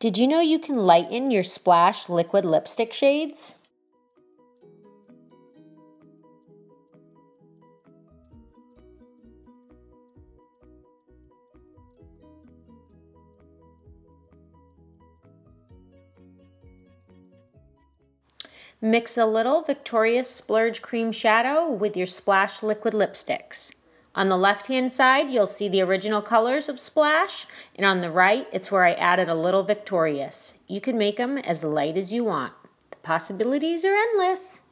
Did you know you can lighten your Splash liquid lipstick shades? Mix a little Victorious Splurge Cream Shadow with your Splash liquid lipsticks. On the left-hand side, you'll see the original colors of Splash, and on the right, it's where I added a little Victorious. You can make them as light as you want. The possibilities are endless.